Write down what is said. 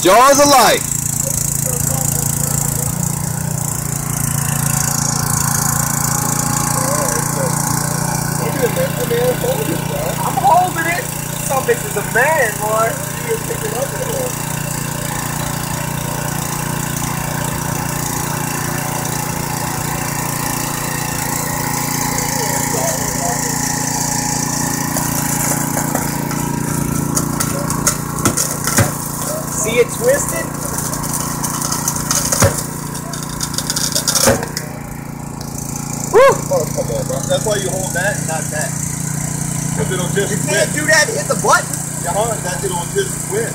Jaws of life. I'm holding it. Some bitch is a man, boy. You can pick it See it twisted? Oh, come on, bro. That's why you hold that and not that. Because it'll just You can't do that. Hit the button. Yeah, huh? That it'll just quit.